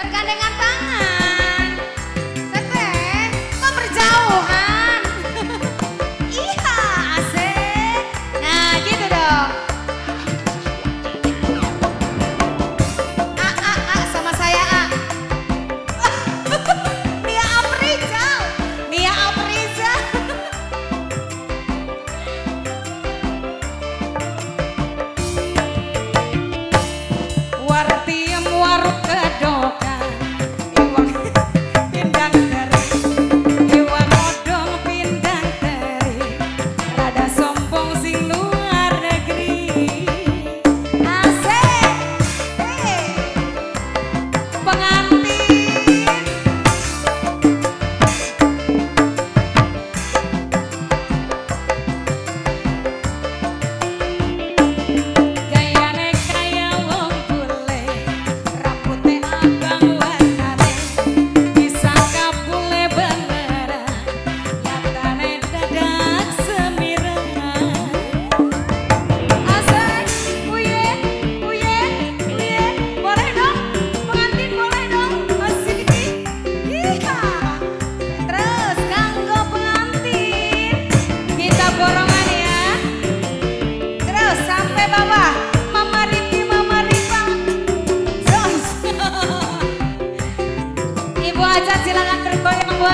Bergandengan Aja silakan bergoyang Bu